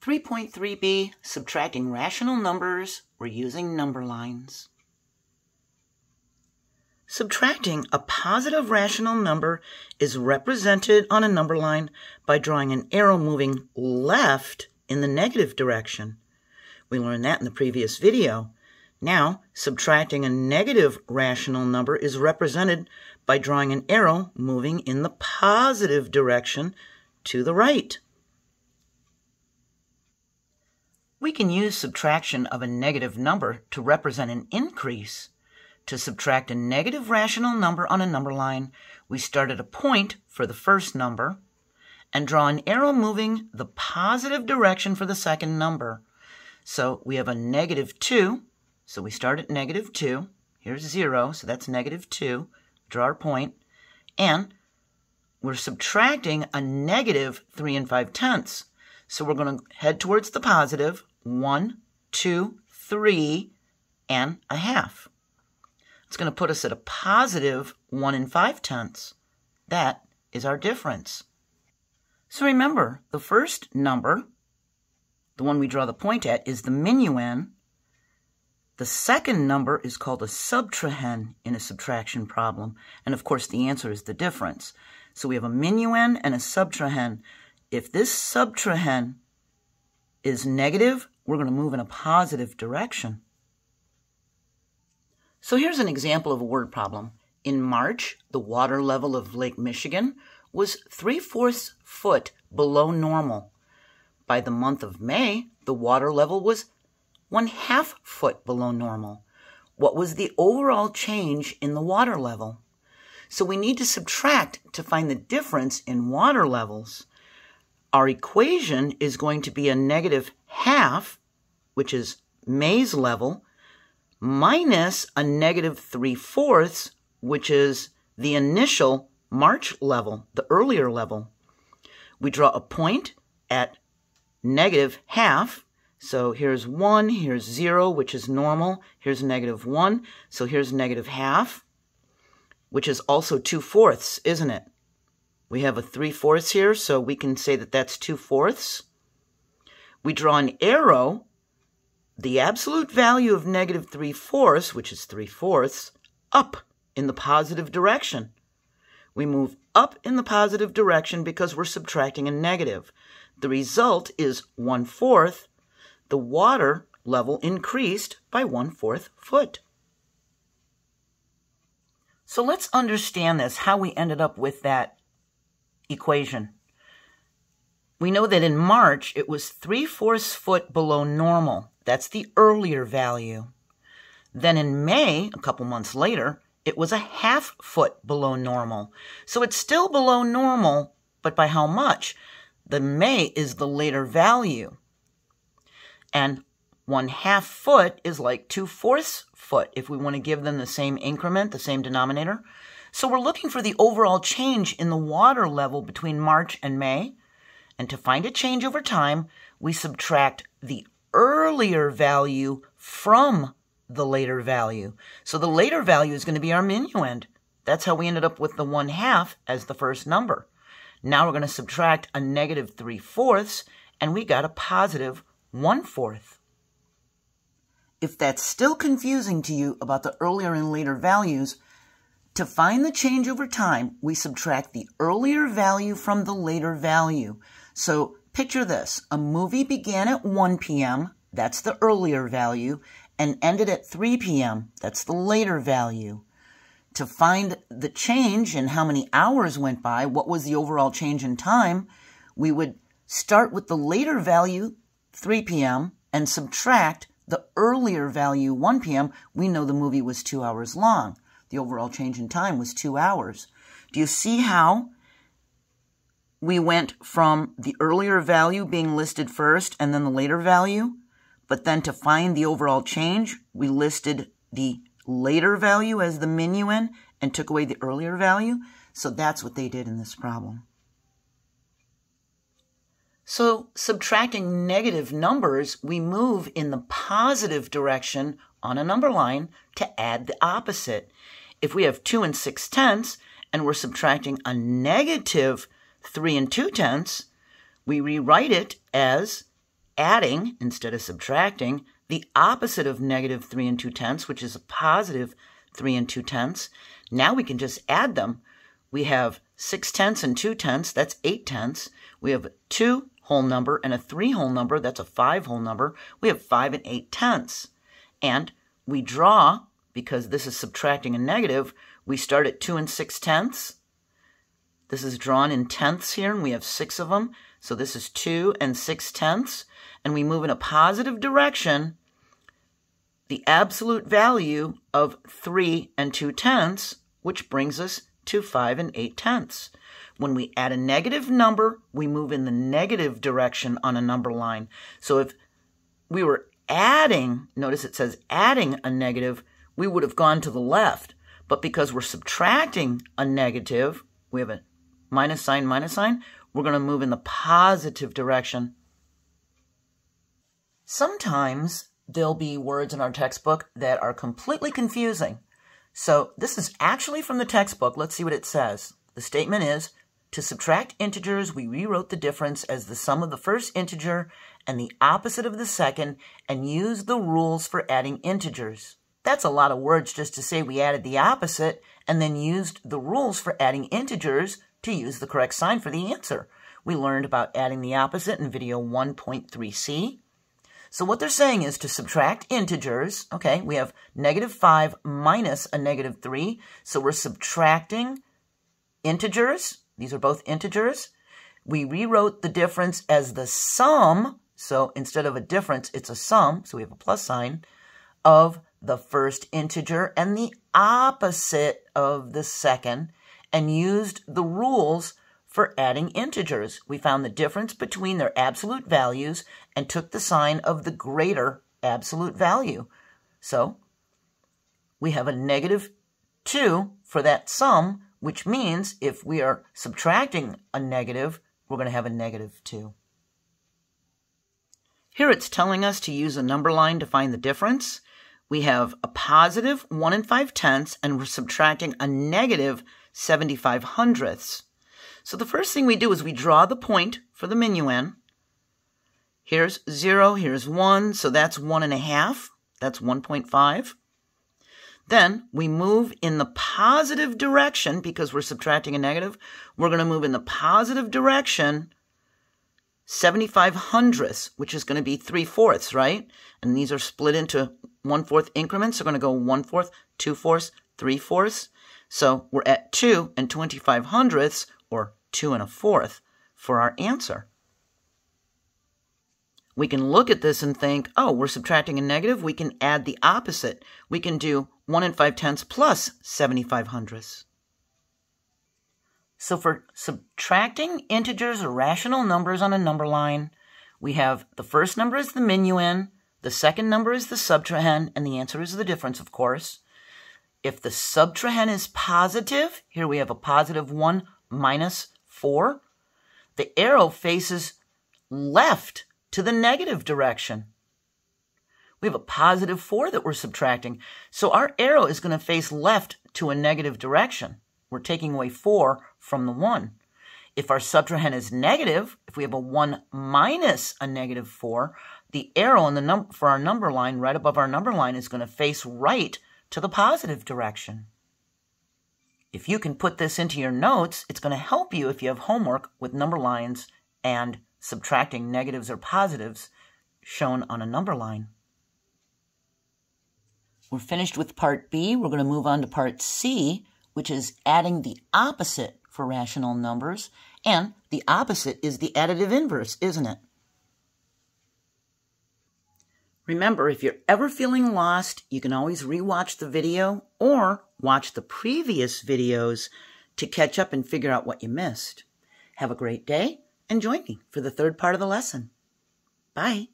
3.3b, subtracting rational numbers, we're using number lines. Subtracting a positive rational number is represented on a number line by drawing an arrow moving left in the negative direction. We learned that in the previous video. Now, subtracting a negative rational number is represented by drawing an arrow moving in the positive direction to the right. We can use subtraction of a negative number to represent an increase. To subtract a negative rational number on a number line, we start at a point for the first number and draw an arrow moving the positive direction for the second number. So we have a negative 2, so we start at negative 2. Here's 0, so that's negative 2. Draw our point. And we're subtracting a negative 3 and 5 tenths. So we're going to head towards the positive one, two, three, and a half. It's going to put us at a positive one and five tenths. That is our difference. So remember, the first number, the one we draw the point at, is the minuend. The second number is called a subtrahend in a subtraction problem. And of course, the answer is the difference. So we have a minuend and a subtrahend. If this subtrahend is negative, we're going to move in a positive direction. So here's an example of a word problem. In March, the water level of Lake Michigan was 3 fourths foot below normal. By the month of May, the water level was 1 half foot below normal. What was the overall change in the water level? So we need to subtract to find the difference in water levels our equation is going to be a negative half, which is May's level, minus a negative 3 fourths, which is the initial March level, the earlier level. We draw a point at negative half. So here's 1, here's 0, which is normal. Here's negative 1. So here's negative half, which is also 2 fourths, isn't it? We have a 3 fourths here, so we can say that that's 2 fourths. We draw an arrow, the absolute value of negative 3 fourths, which is 3 fourths, up in the positive direction. We move up in the positive direction because we're subtracting a negative. The result is 1 fourth. The water level increased by 1 fourth foot. So let's understand this, how we ended up with that equation. We know that in March it was 3 fourths foot below normal. That's the earlier value. Then in May, a couple months later, it was a half foot below normal. So it's still below normal, but by how much? The May is the later value. And one half foot is like two fourths foot if we want to give them the same increment, the same denominator. So we're looking for the overall change in the water level between March and May. And to find a change over time, we subtract the earlier value from the later value. So the later value is going to be our minuend. That's how we ended up with the 1 half as the first number. Now we're going to subtract a negative 3 fourths, and we got a positive 1 fourth. If that's still confusing to you about the earlier and later values, to find the change over time, we subtract the earlier value from the later value. So picture this. A movie began at 1 p.m., that's the earlier value, and ended at 3 p.m., that's the later value. To find the change in how many hours went by, what was the overall change in time, we would start with the later value, 3 p.m., and subtract the earlier value, 1 p.m. We know the movie was two hours long. The overall change in time was two hours. Do you see how we went from the earlier value being listed first and then the later value? But then to find the overall change, we listed the later value as the minuend and took away the earlier value. So that's what they did in this problem. So subtracting negative numbers, we move in the positive direction on a number line to add the opposite. If we have 2 and 6 tenths, and we're subtracting a negative 3 and 2 tenths, we rewrite it as adding instead of subtracting the opposite of negative 3 and 2 tenths, which is a positive 3 and 2 tenths. Now we can just add them. We have 6 tenths and 2 tenths, that's 8 tenths. We have a 2 whole number and a 3 whole number, that's a 5 whole number. We have 5 and 8 tenths. And we draw, because this is subtracting a negative, we start at 2 and 6 tenths. This is drawn in tenths here, and we have six of them. So this is 2 and 6 tenths. And we move in a positive direction. The absolute value of 3 and 2 tenths, which brings us to 5 and 8 tenths. When we add a negative number, we move in the negative direction on a number line. So if we were adding, notice it says adding a negative, we would have gone to the left. But because we're subtracting a negative, we have a minus sign, minus sign, we're going to move in the positive direction. Sometimes there'll be words in our textbook that are completely confusing. So this is actually from the textbook. Let's see what it says. The statement is, to subtract integers, we rewrote the difference as the sum of the first integer and the opposite of the second and used the rules for adding integers. That's a lot of words just to say we added the opposite and then used the rules for adding integers to use the correct sign for the answer. We learned about adding the opposite in video 1.3c. So what they're saying is to subtract integers. Okay, we have negative 5 minus a negative 3. So we're subtracting integers. These are both integers. We rewrote the difference as the sum. So instead of a difference, it's a sum. So we have a plus sign of the first integer and the opposite of the second and used the rules for adding integers. We found the difference between their absolute values and took the sign of the greater absolute value. So we have a negative 2 for that sum, which means if we are subtracting a negative, we're going to have a negative 2. Here it's telling us to use a number line to find the difference. We have a positive 1 and 5 tenths, and we're subtracting a negative 75 hundredths. So the first thing we do is we draw the point for the minuend. Here's 0, here's 1, so that's 1.5. That's 1.5. Then we move in the positive direction because we're subtracting a negative. We're going to move in the positive direction 75 hundredths, which is going to be 3 fourths, right? And these are split into 1 fourth increments. They're going to go 1 fourth, 2 fourths, 3 fourths. So we're at 2 and 25 hundredths, or 2 and a fourth, for our answer. We can look at this and think, oh, we're subtracting a negative. We can add the opposite. We can do 1 and 5 tenths plus 75 hundredths. So for subtracting integers or rational numbers on a number line, we have the first number is the minuend, the second number is the subtrahend, and the answer is the difference, of course. If the subtrahend is positive, here we have a positive 1 minus 4, the arrow faces left to the negative direction. We have a positive 4 that we're subtracting. So our arrow is going to face left to a negative direction. We're taking away 4 from the 1. If our subtrahend is negative, if we have a 1 minus a negative 4, the arrow the for our number line right above our number line is going to face right to the positive direction. If you can put this into your notes, it's going to help you if you have homework with number lines and subtracting negatives or positives shown on a number line. We're finished with part B. We're going to move on to part C, which is adding the opposite for rational numbers. And the opposite is the additive inverse, isn't it? Remember, if you're ever feeling lost, you can always rewatch the video or watch the previous videos to catch up and figure out what you missed. Have a great day and join me for the third part of the lesson. Bye.